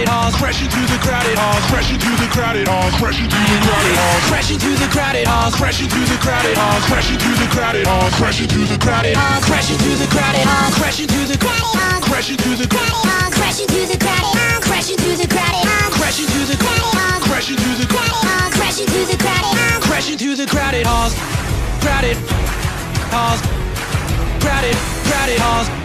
crowded halls, crashing through the crowded halls, crashing through the crowded halls, crashing through the crowded halls, crashing through the crowded halls, crashing through the crowded halls, crashing through the crowded halls, crashing through the crowded halls, crashing through the crowded halls, crashing through the crowded halls, crashing through the crowded halls, crashing through the crowded halls, crashing through the crowded halls, crashing through the crowded halls, crashing through the crowded halls, crashing through the crowded halls, crashing through the crowded halls, crowded halls, crowded, crowded halls.